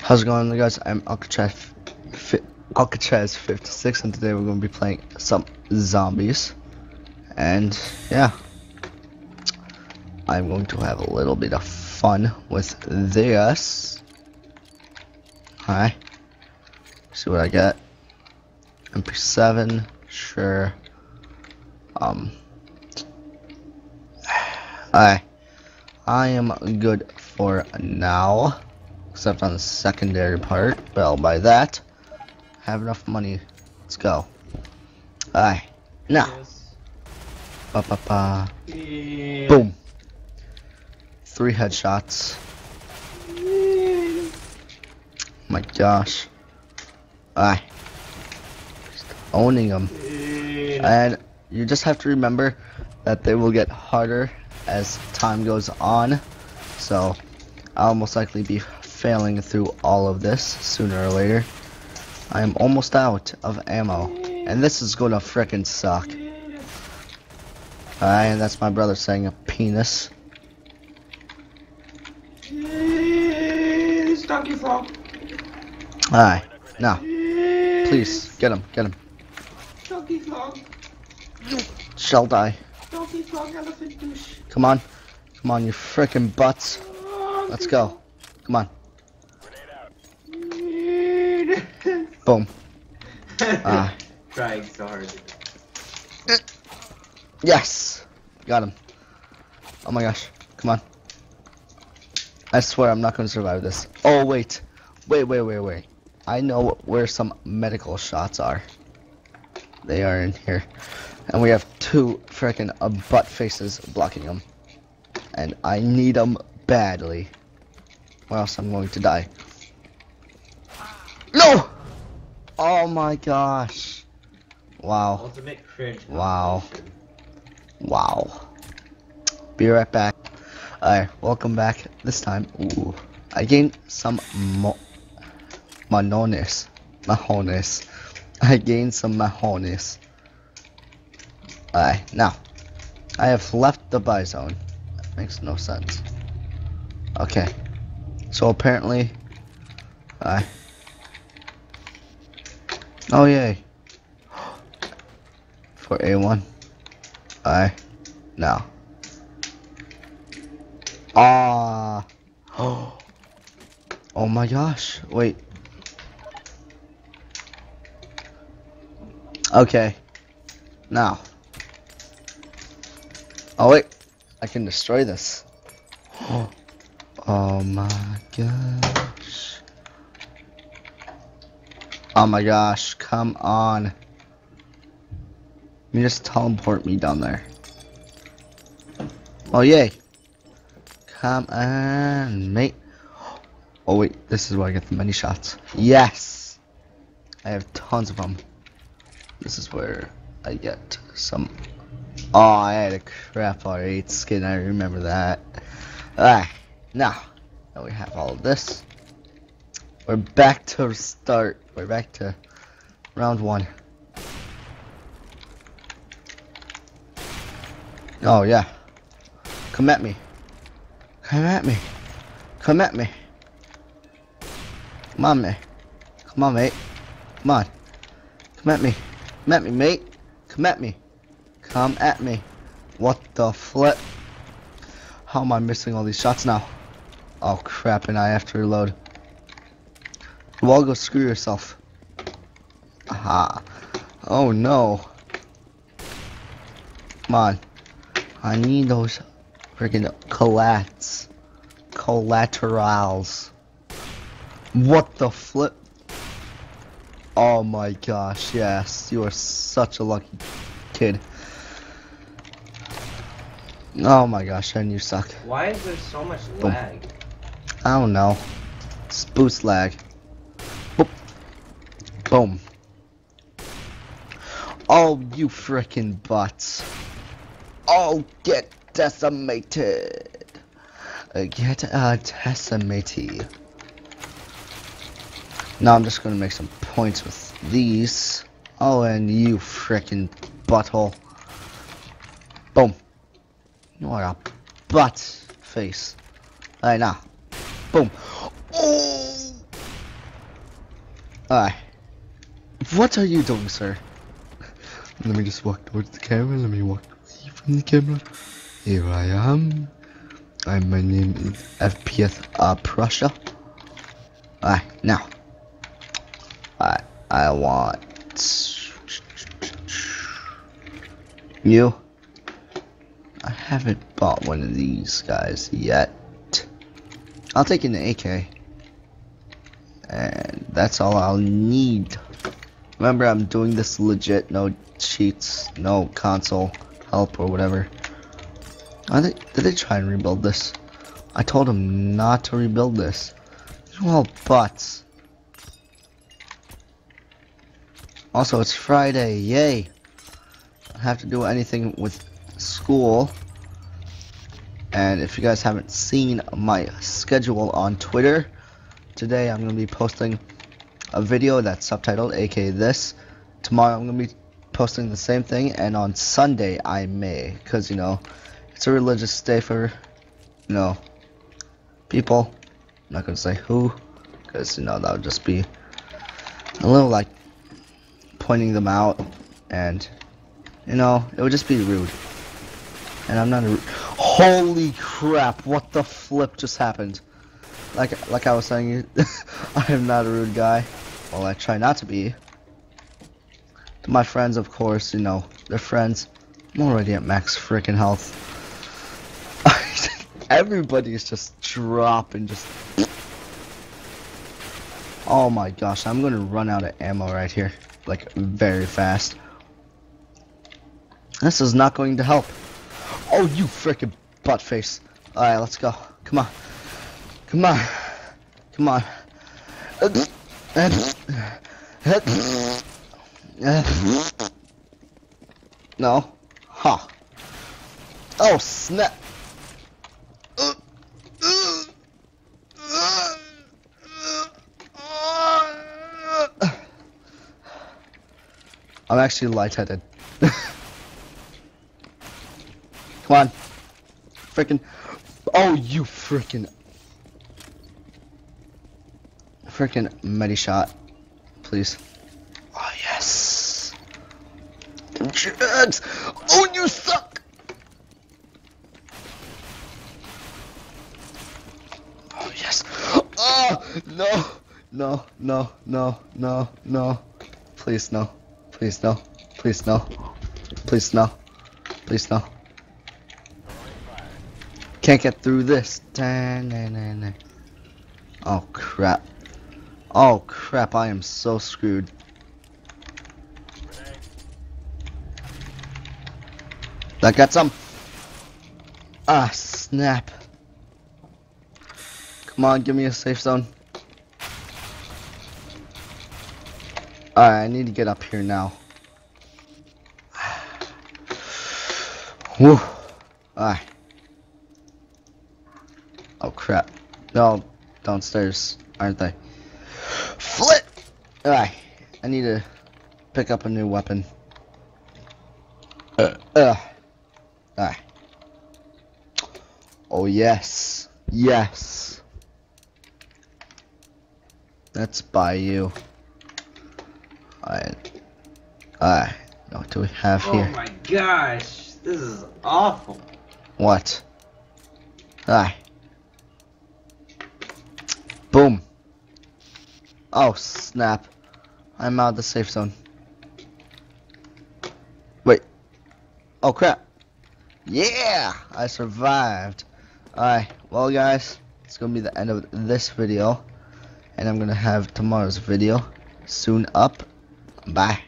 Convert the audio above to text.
How's it going, guys? I'm Alcatraz, fi Alcatraz 56, and today we're going to be playing some zombies. And yeah, I'm going to have a little bit of fun with this. Hi. See what I get. MP7, sure. Um. I, I am good for now except on the secondary part. Well, by that, have enough money. Let's go. Alright, now. Yes. Ba ba ba. Yeah. Boom. Three headshots. my gosh. Alright. Owning them. Yeah. And you just have to remember that they will get harder as time goes on. So, I'll most likely be failing through all of this sooner or later. I am almost out of ammo. And this is gonna frickin' suck. Alright, and that's my brother saying a penis. Yes, Donkey Frog. Alright, now, please, get him, get him. Donkey Frog. Shall die. Donkey Frog, elephant douche. Come on. Come on, you frickin' butts. Let's go. Come on. Boom. Ah. Trying so hard. Yes! Got him. Oh my gosh. Come on. I swear I'm not gonna survive this. Oh wait. Wait, wait, wait, wait. I know where some medical shots are. They are in here. And we have two frickin' uh, butt faces blocking them. And I need them badly. Or else I'm going to die. No! Oh my gosh. Wow. Ultimate cringe. Wow. Wow. Be right back. Alright, welcome back. This time, ooh, I gained some mo manones. Mahones. I gained some mahones. Alright, now, I have left the buy zone. That makes no sense. Okay. So apparently, I. Oh yay. For A1. I now. Ah. Oh. Oh my gosh. Wait. Okay. Now. Oh wait. I can destroy this. Oh my gosh. Oh my gosh. Come on. You just teleport me down there. Oh yay. Come on, mate. Oh wait, this is where I get the many shots. Yes! I have tons of them. This is where I get some... Oh, I had a crap R8 skin, I remember that. Alright, now, now we have all of this. We're back to start. We're back to round one. Oh yeah. Come at me. Come at me. Come at me. Come on, mate. Come on, mate. Come on. Come at me. Come at me, mate. Come at me. Come at me. What the flip? How am I missing all these shots now? Oh crap, and I have to reload. Well, go screw yourself. Aha. Oh no. Come on. I need those freaking collats. Collaterals. What the flip? Oh my gosh, yes. You are such a lucky kid. Oh my gosh, and you suck. Why is there so much Boom. lag? I don't know. It's boost lag. Boom. Oh, you frickin' butts. Oh, get decimated. Get uh, decimated. Now I'm just gonna make some points with these. Oh, and you frickin' butthole. Boom. You are a butt face. Alright, now. Boom. Oh! Alright. What are you doing, sir? Let me just walk towards the camera. Let me walk away from the camera. Here I am. I, my name is FPS uh, Prussia. Alright, now. I I want you. I haven't bought one of these guys yet. I'll take an AK. And that's all I'll need. Remember, I'm doing this legit, no cheats, no console help or whatever. Did they try and rebuild this? I told them not to rebuild this. You all butts. Also, it's Friday, yay! I have to do anything with school. And if you guys haven't seen my schedule on Twitter, today I'm going to be posting a video that's subtitled, aka this. Tomorrow I'm to be posting the same thing, and on Sunday I may, because, you know, it's a religious day for, you know, people. I'm not going to say who, because, you know, that would just be a little, like, pointing them out, and, you know, it would just be rude. And I'm not a Holy crap, what the flip just happened? Like, like I was saying, I am not a rude guy. Well, I try not to be. To my friends, of course, you know, they're friends. I'm already at max freaking health. Everybody's just dropping, just... Oh my gosh, I'm gonna run out of ammo right here. Like, very fast. This is not going to help. Oh, you freaking butt face. Alright, let's go. Come on. Come on. Come on. No. Huh. Oh, snap. I'm actually lightheaded. Come on. Freaking. Oh, you freaking. Freaking medi shot. Please. Oh, yes. Drugs. Oh, you suck. Oh, yes. Oh, no. No, no, no, no, no. Please, no. Please, no. Please, no. Please, no. Please, no. Can't get through this. Oh crap. Oh crap, I am so screwed. That got some. Ah, snap. Come on, give me a safe zone. Alright, I need to get up here now. Whew. Alright. Oh crap. No, downstairs, aren't they? Flip! Alright, I need to pick up a new weapon. Uh, uh. Alright. Oh yes. Yes. Let's buy you. Alright. Alright. What do we have oh here? Oh my gosh, this is awful. What? Alright. Boom. Oh, snap. I'm out of the safe zone. Wait. Oh, crap. Yeah! I survived. Alright, well, guys, it's gonna be the end of this video. And I'm gonna have tomorrow's video soon up. Bye.